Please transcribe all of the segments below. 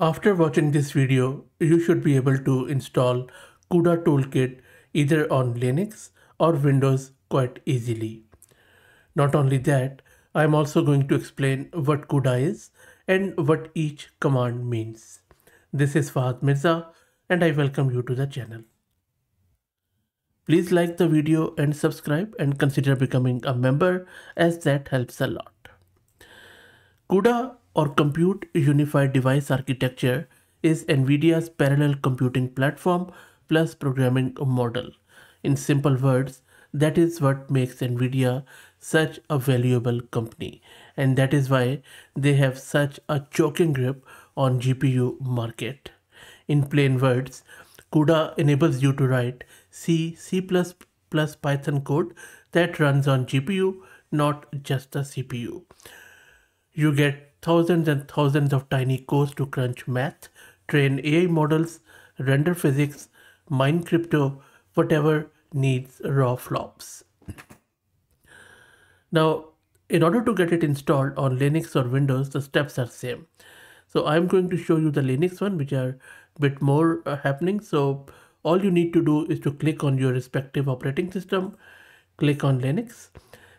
After watching this video, you should be able to install CUDA toolkit either on Linux or Windows quite easily. Not only that, I am also going to explain what CUDA is and what each command means. This is Fahd Mirza and I welcome you to the channel. Please like the video and subscribe and consider becoming a member as that helps a lot. CUDA or Compute Unified Device Architecture is NVIDIA's parallel computing platform plus programming model. In simple words, that is what makes NVIDIA such a valuable company and that is why they have such a choking grip on GPU market. In plain words, CUDA enables you to write C, C++ Python code that runs on GPU, not just the CPU. You get thousands and thousands of tiny cores to crunch math, train AI models, render physics, mine crypto, whatever needs raw flops. Now, in order to get it installed on Linux or Windows, the steps are same. So I'm going to show you the Linux one, which are a bit more uh, happening. So all you need to do is to click on your respective operating system, click on Linux,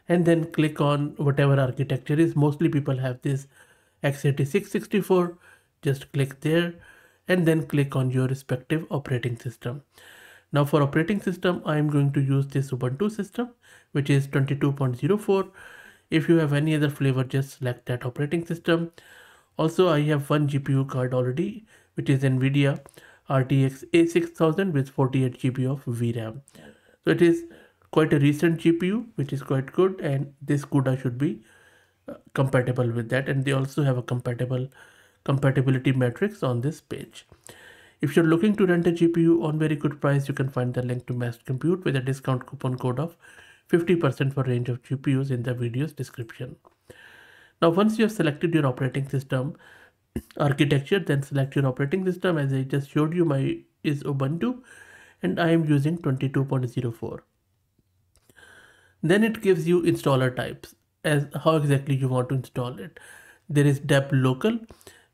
and then click on whatever architecture is. Mostly people have this x86 64 just click there and then click on your respective operating system. Now for operating system i am going to use this ubuntu system which is 22.04 if you have any other flavor just select that operating system. Also i have one gpu card already which is nvidia rtx a6000 with 48 gb of vram so it is quite a recent gpu which is quite good and this CUDA should be compatible with that and they also have a compatible compatibility matrix on this page. If you're looking to rent a GPU on very good price, you can find the link to Massed Compute with a discount coupon code of 50% for range of GPUs in the video's description. Now, once you have selected your operating system architecture, then select your operating system. As I just showed you, my is Ubuntu and I am using 22.04. Then it gives you installer types as how exactly you want to install it. There is deb local,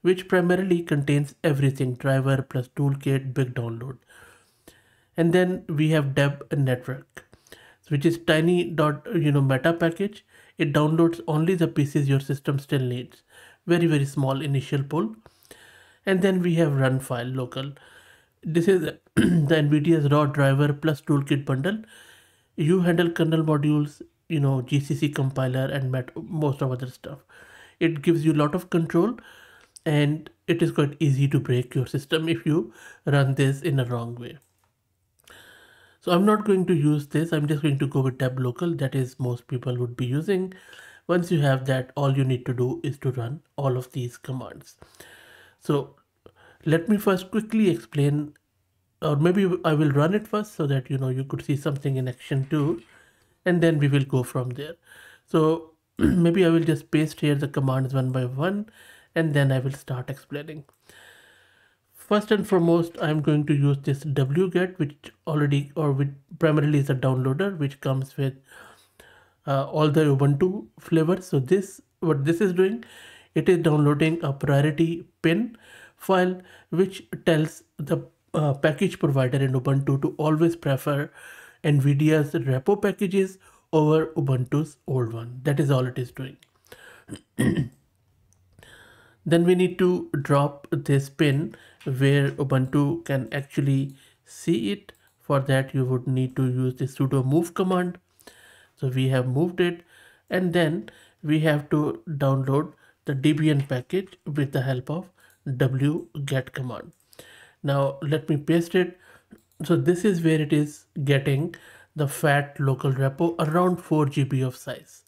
which primarily contains everything driver plus toolkit, big download. And then we have deb network, which is tiny dot you know meta package. It downloads only the pieces your system still needs. Very very small initial pull. And then we have run file local. This is the NVIDIA's raw driver plus toolkit bundle. You handle kernel modules, you know gcc compiler and met most of other stuff. It gives you a lot of control and it is quite easy to break your system if you run this in a wrong way. So i'm not going to use this. I'm just going to go with deb local. That is most people would be using. Once you have that all you need to do is to run all of these commands. So let me first quickly explain or maybe i will run it first so that you know you could see something in action too and then we will go from there. So maybe I will just paste here the commands one by one and then I will start explaining. First and foremost I'm going to use this wget which already or which primarily is a downloader which comes with uh, all the Ubuntu flavors. So this what this is doing it is downloading a priority pin file which tells the uh, package provider in Ubuntu to always prefer NVIDIA's repo packages over Ubuntu's old one. That is all it is doing. then we need to drop this pin where Ubuntu can actually see it. For that you would need to use the sudo move command. So we have moved it and then we have to download the Debian package with the help of wget command. Now let me paste it so this is where it is getting the fat local repo around 4 GB of size.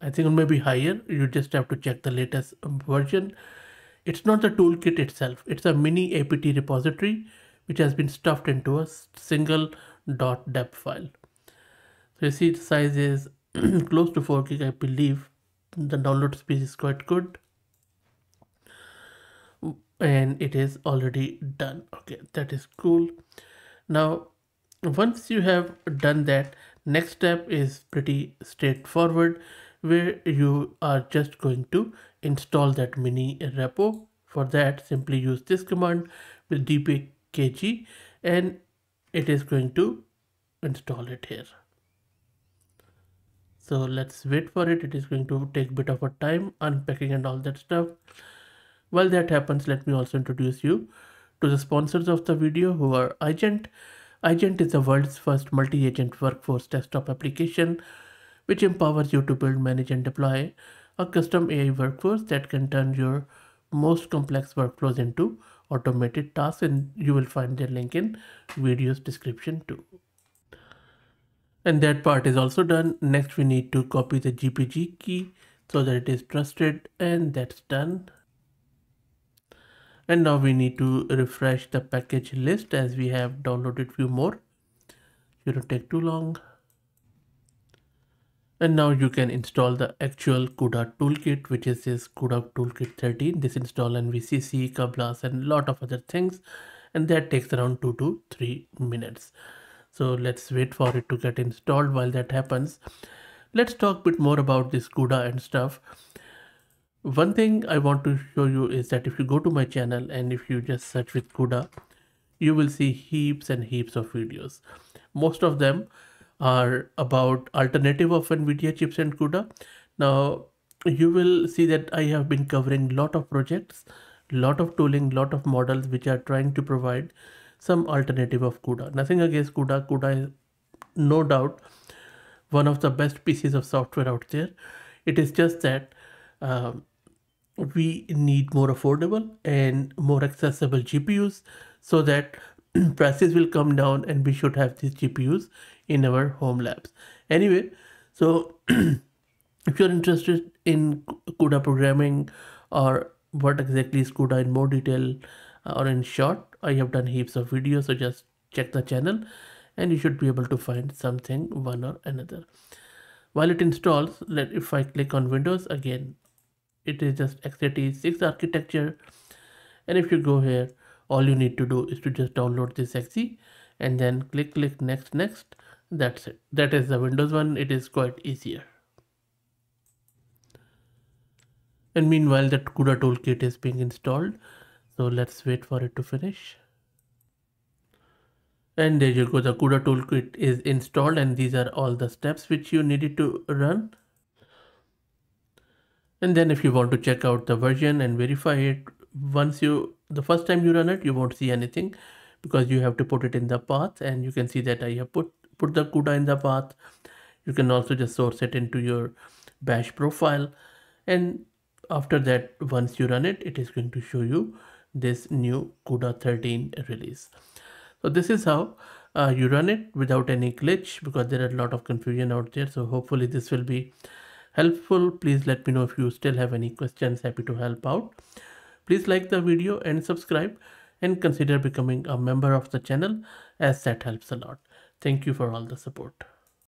I think it may be higher. You just have to check the latest version. It's not the toolkit itself. It's a mini apt repository which has been stuffed into a single .deb file. So you see the size is close to 4 gig, I believe. The download speed is quite good and it is already done okay that is cool now once you have done that next step is pretty straightforward where you are just going to install that mini repo. For that simply use this command with dpkg and it is going to install it here. So let's wait for it. It is going to take a bit of a time unpacking and all that stuff. While that happens let me also introduce you to the sponsors of the video who are Eigent Eigent is the world's first multi-agent workforce desktop application which empowers you to build manage and deploy a custom AI workforce that can turn your most complex workflows into automated tasks and you will find their link in video's description too. And that part is also done. Next we need to copy the GPG key so that it is trusted and that's done. And now we need to refresh the package list as we have downloaded few more. Shouldn't take too long. And now you can install the actual CUDA toolkit, which is this CUDA toolkit 13. This install NVCC, cuBLAS, and lot of other things. And that takes around two to three minutes. So let's wait for it to get installed while that happens. Let's talk a bit more about this CUDA and stuff. One thing I want to show you is that if you go to my channel and if you just search with CUDA, you will see heaps and heaps of videos. Most of them are about alternative of NVIDIA chips and CUDA. Now you will see that I have been covering lot of projects, lot of tooling, lot of models which are trying to provide some alternative of CUDA. Nothing against CUDA. CUDA is no doubt one of the best pieces of software out there. It is just that um, we need more affordable and more accessible GPUs so that prices will come down and we should have these GPUs in our home labs. Anyway, so if you're interested in CUDA programming or what exactly is CUDA in more detail uh, or in short, I have done heaps of videos, so just check the channel and you should be able to find something one or another. While it installs, let if I click on Windows again, it is just x86 architecture. And if you go here, all you need to do is to just download this exe and then click click next next. That's it. That is the windows one. It is quite easier. And meanwhile that CUDA toolkit is being installed. So let's wait for it to finish. And there you go. The CUDA toolkit is installed and these are all the steps which you needed to run and then if you want to check out the version and verify it once you the first time you run it you won't see anything because you have to put it in the path and you can see that I have put put the CUDA in the path. You can also just source it into your bash profile. And after that once you run it it is going to show you this new CUDA 13 release. So this is how uh, you run it without any glitch because there are a lot of confusion out there. So hopefully this will be helpful please let me know if you still have any questions happy to help out please like the video and subscribe and consider becoming a member of the channel as that helps a lot Thank you for all the support.